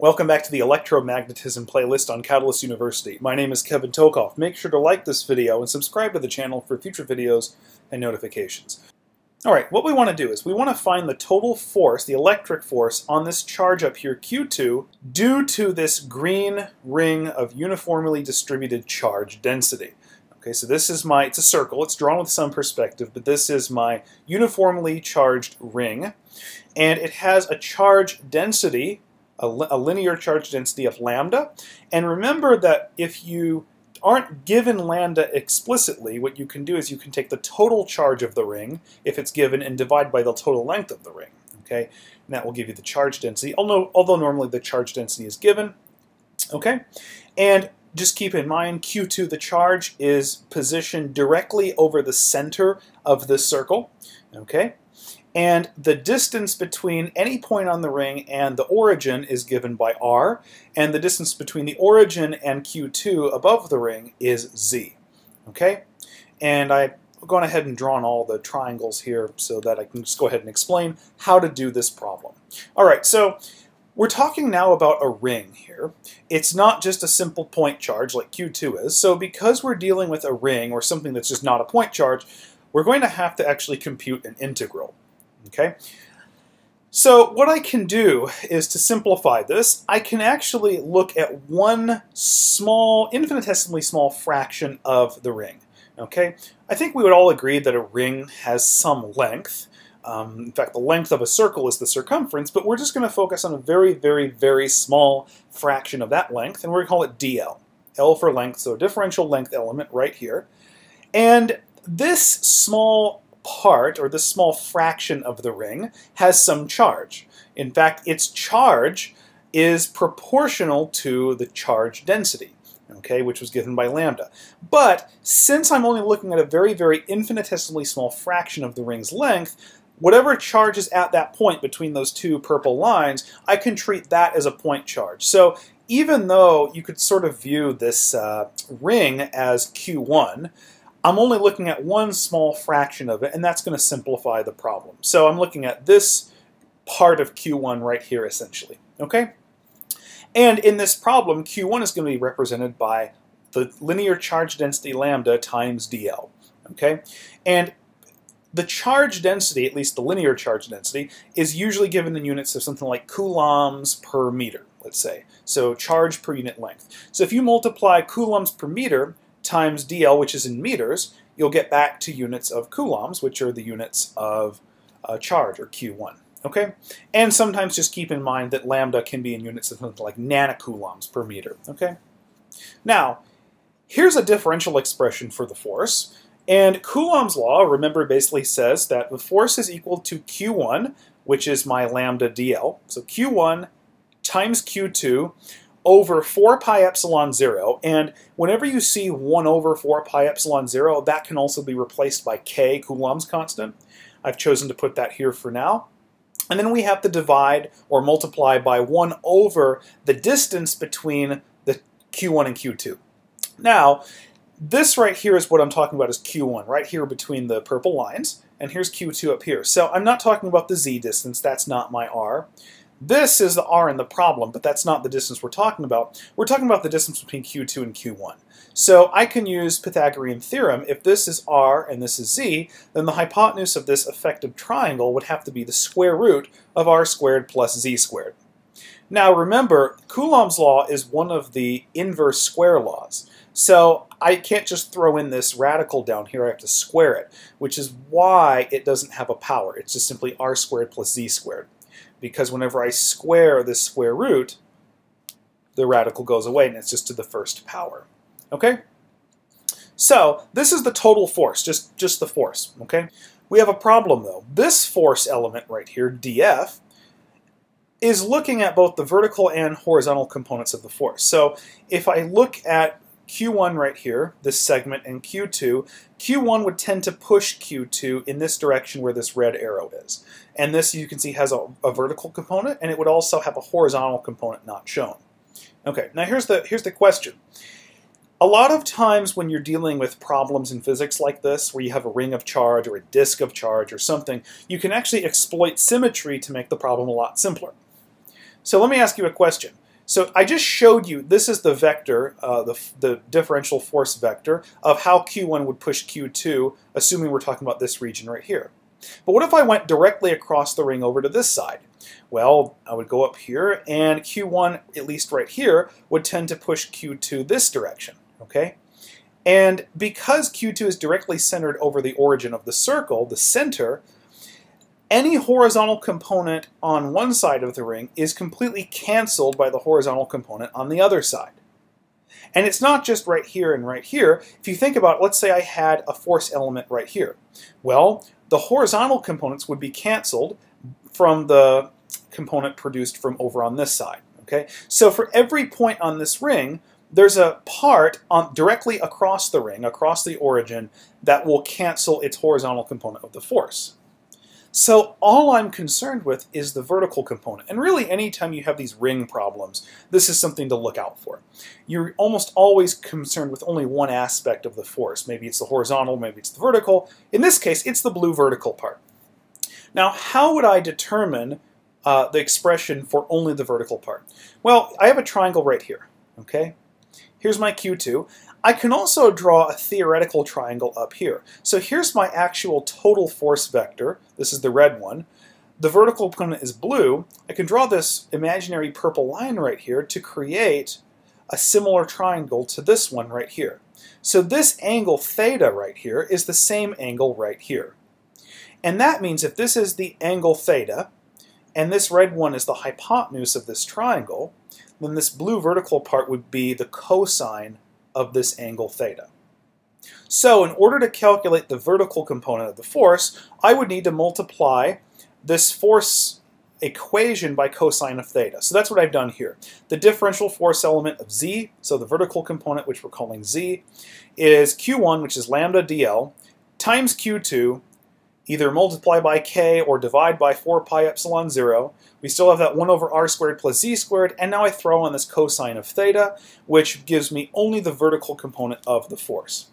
Welcome back to the Electromagnetism playlist on Catalyst University. My name is Kevin Tokoph. Make sure to like this video and subscribe to the channel for future videos and notifications. Alright, what we want to do is we want to find the total force, the electric force, on this charge up here, Q2, due to this green ring of uniformly distributed charge density. Okay, so this is my, it's a circle, it's drawn with some perspective, but this is my uniformly charged ring, and it has a charge density a, a linear charge density of lambda. And remember that if you aren't given lambda explicitly, what you can do is you can take the total charge of the ring, if it's given, and divide by the total length of the ring. Okay, and that will give you the charge density, although, although normally the charge density is given. Okay, and just keep in mind Q2, the charge, is positioned directly over the center of the circle. Okay, and the distance between any point on the ring and the origin is given by r, and the distance between the origin and Q2 above the ring is z. Okay? And I've gone ahead and drawn all the triangles here so that I can just go ahead and explain how to do this problem. All right, so we're talking now about a ring here. It's not just a simple point charge like Q2 is, so because we're dealing with a ring or something that's just not a point charge, we're going to have to actually compute an integral. Okay. So what I can do is to simplify this, I can actually look at one small, infinitesimally small fraction of the ring. Okay, I think we would all agree that a ring has some length. Um, in fact, the length of a circle is the circumference, but we're just going to focus on a very, very, very small fraction of that length, and we're going to call it dl. L for length, so a differential length element right here. And this small part, or this small fraction of the ring, has some charge. In fact, its charge is proportional to the charge density, okay, which was given by lambda. But since I'm only looking at a very, very infinitesimally small fraction of the ring's length, whatever charge is at that point between those two purple lines, I can treat that as a point charge. So even though you could sort of view this uh, ring as Q1, I'm only looking at one small fraction of it, and that's going to simplify the problem. So I'm looking at this part of Q1 right here, essentially. Okay? And in this problem, Q1 is going to be represented by the linear charge density lambda times dl. Okay? And the charge density, at least the linear charge density, is usually given in units of something like coulombs per meter, let's say. So charge per unit length. So if you multiply coulombs per meter times dl, which is in meters, you'll get back to units of coulombs, which are the units of uh, charge, or Q1. Okay? And sometimes just keep in mind that lambda can be in units of something like nanocoulombs per meter. Okay? Now, here's a differential expression for the force. And Coulomb's law, remember, basically says that the force is equal to Q1, which is my lambda dl. So Q1 times Q2 over 4 pi epsilon 0, and whenever you see 1 over 4 pi epsilon 0, that can also be replaced by k, Coulomb's constant. I've chosen to put that here for now. And then we have to divide or multiply by 1 over the distance between the Q1 and Q2. Now, this right here is what I'm talking about as Q1, right here between the purple lines, and here's Q2 up here. So I'm not talking about the z distance, that's not my r. This is the r in the problem, but that's not the distance we're talking about. We're talking about the distance between q2 and q1. So I can use Pythagorean theorem. If this is r and this is z, then the hypotenuse of this effective triangle would have to be the square root of r squared plus z squared. Now remember, Coulomb's law is one of the inverse square laws. So I can't just throw in this radical down here, I have to square it, which is why it doesn't have a power. It's just simply r squared plus z squared because whenever I square this square root, the radical goes away and it's just to the first power. Okay? So this is the total force, just, just the force. Okay? We have a problem though. This force element right here, dF, is looking at both the vertical and horizontal components of the force. So if I look at Q1 right here, this segment, and Q2, Q1 would tend to push Q2 in this direction where this red arrow is. And this, you can see, has a, a vertical component, and it would also have a horizontal component not shown. Okay, now here's the, here's the question. A lot of times when you're dealing with problems in physics like this, where you have a ring of charge or a disk of charge or something, you can actually exploit symmetry to make the problem a lot simpler. So let me ask you a question. So I just showed you, this is the vector, uh, the, the differential force vector of how Q1 would push Q2, assuming we're talking about this region right here. But what if I went directly across the ring over to this side? Well, I would go up here, and Q1, at least right here, would tend to push Q2 this direction, okay? And because Q2 is directly centered over the origin of the circle, the center, any horizontal component on one side of the ring is completely canceled by the horizontal component on the other side. And it's not just right here and right here. If you think about, let's say I had a force element right here. Well, the horizontal components would be canceled from the component produced from over on this side. Okay, So for every point on this ring, there's a part on, directly across the ring, across the origin, that will cancel its horizontal component of the force. So all I'm concerned with is the vertical component. And really, anytime you have these ring problems, this is something to look out for. You're almost always concerned with only one aspect of the force. Maybe it's the horizontal, maybe it's the vertical. In this case, it's the blue vertical part. Now, how would I determine uh, the expression for only the vertical part? Well, I have a triangle right here, okay? Here's my Q2. I can also draw a theoretical triangle up here. So here's my actual total force vector. This is the red one. The vertical component is blue. I can draw this imaginary purple line right here to create a similar triangle to this one right here. So this angle theta right here is the same angle right here. And that means if this is the angle theta, and this red one is the hypotenuse of this triangle, then this blue vertical part would be the cosine of this angle theta. So in order to calculate the vertical component of the force, I would need to multiply this force equation by cosine of theta. So that's what I've done here. The differential force element of z, so the vertical component, which we're calling z, is q1, which is lambda dl, times q2 either multiply by k or divide by 4 pi epsilon 0. We still have that 1 over r squared plus z squared, and now I throw on this cosine of theta, which gives me only the vertical component of the force.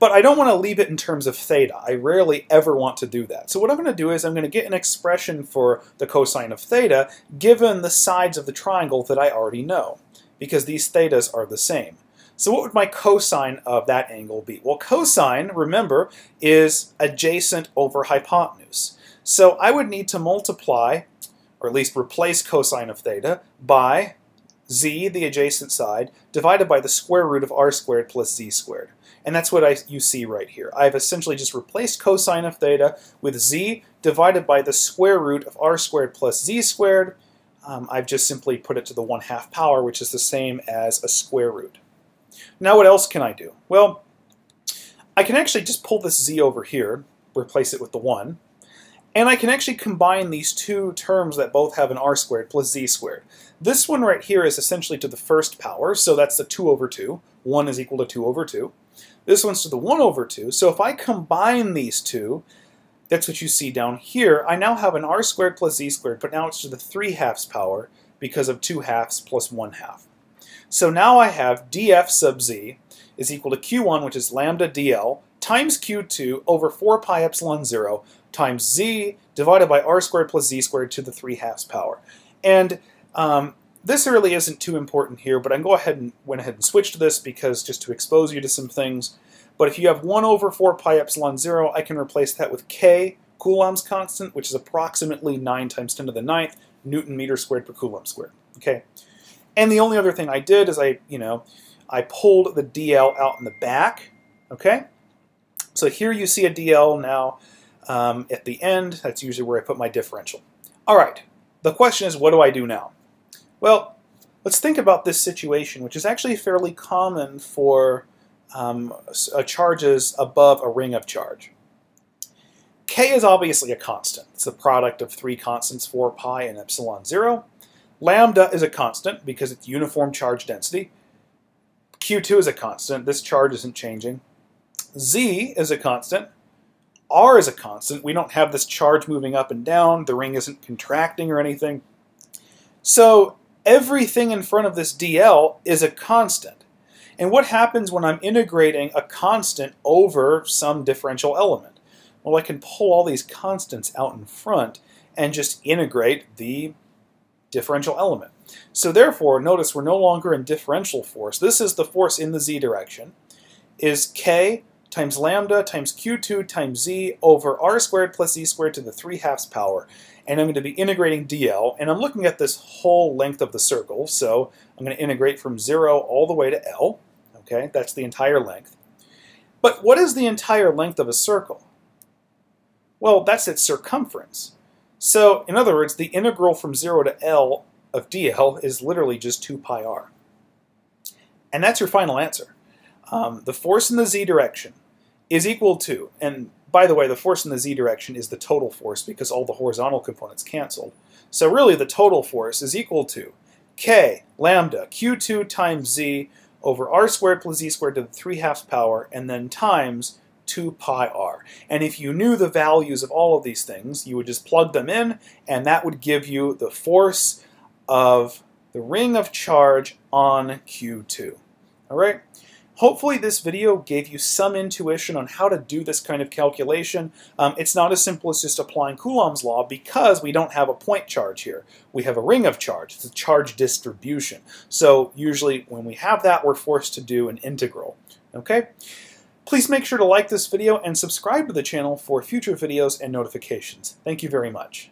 But I don't want to leave it in terms of theta. I rarely ever want to do that. So what I'm going to do is I'm going to get an expression for the cosine of theta given the sides of the triangle that I already know, because these thetas are the same. So what would my cosine of that angle be? Well, cosine, remember, is adjacent over hypotenuse. So I would need to multiply, or at least replace cosine of theta, by z, the adjacent side, divided by the square root of r squared plus z squared. And that's what I, you see right here. I've essentially just replaced cosine of theta with z divided by the square root of r squared plus z squared. Um, I've just simply put it to the 1 half power, which is the same as a square root. Now what else can I do? Well, I can actually just pull this z over here, replace it with the 1, and I can actually combine these two terms that both have an r squared plus z squared. This one right here is essentially to the first power, so that's the 2 over 2. 1 is equal to 2 over 2. This one's to the 1 over 2, so if I combine these two, that's what you see down here. I now have an r squared plus z squared, but now it's to the 3 halves power because of 2 halves plus 1 half. So now I have df sub z is equal to q1, which is lambda dl, times q2 over 4 pi epsilon 0 times z divided by r squared plus z squared to the 3 halves power. And um, this really isn't too important here, but I go ahead and went ahead and switch to this because just to expose you to some things. But if you have 1 over 4 pi epsilon 0, I can replace that with k, Coulomb's constant, which is approximately 9 times 10 to the ninth Newton meter squared per Coulomb squared. Okay. And the only other thing I did is I, you know, I pulled the DL out in the back, okay? So here you see a DL now um, at the end. That's usually where I put my differential. All right, the question is, what do I do now? Well, let's think about this situation, which is actually fairly common for um, uh, charges above a ring of charge. K is obviously a constant. It's the product of three constants, 4 pi and epsilon 0. Lambda is a constant because it's uniform charge density. Q2 is a constant. This charge isn't changing. Z is a constant. R is a constant. We don't have this charge moving up and down. The ring isn't contracting or anything. So everything in front of this DL is a constant. And what happens when I'm integrating a constant over some differential element? Well, I can pull all these constants out in front and just integrate the differential element. So therefore, notice we're no longer in differential force. This is the force in the z direction, is k times lambda times q2 times z over r squared plus z squared to the 3 halves power. And I'm going to be integrating dl, and I'm looking at this whole length of the circle, so I'm going to integrate from 0 all the way to L. Okay, that's the entire length. But what is the entire length of a circle? Well, that's its circumference. So, in other words, the integral from 0 to L of dl is literally just 2 pi r. And that's your final answer. Um, the force in the z direction is equal to, and by the way, the force in the z direction is the total force because all the horizontal components canceled. So really the total force is equal to k lambda q2 times z over r squared plus z squared to the 3 halves power and then times 2 pi r. And if you knew the values of all of these things, you would just plug them in and that would give you the force of the ring of charge on Q2. All right? Hopefully this video gave you some intuition on how to do this kind of calculation. Um, it's not as simple as just applying Coulomb's law because we don't have a point charge here. We have a ring of charge. It's a charge distribution. So usually when we have that, we're forced to do an integral. Okay? Please make sure to like this video and subscribe to the channel for future videos and notifications. Thank you very much.